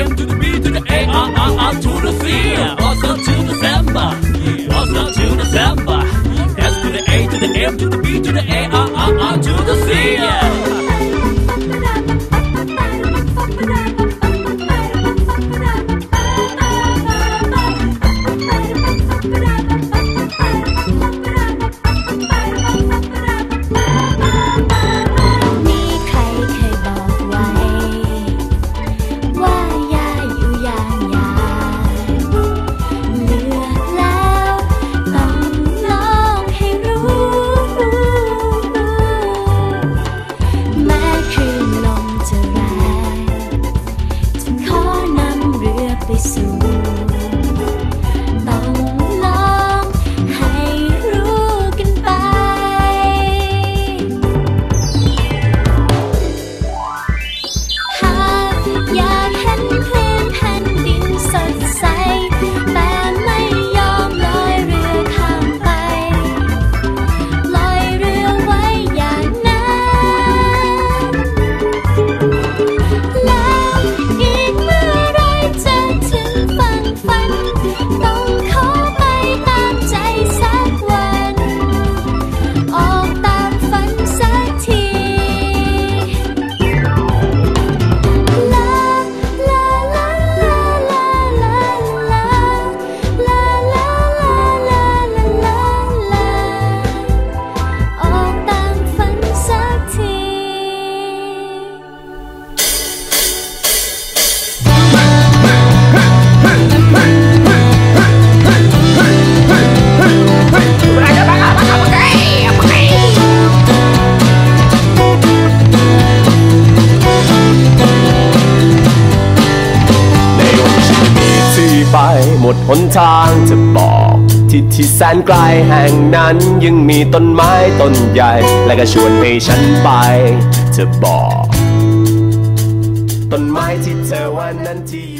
M to the B to the A, R, R, R to the C. Awesome. perfeição. หมดหนทางจะบอกที่ที่แสนไกลแห่งนั้นยังมีต้นไม้ต้นใหญ่ และก็ชวนให้ฉันไปจะบอก ต้นไม้ที่เธอวันนั้นที่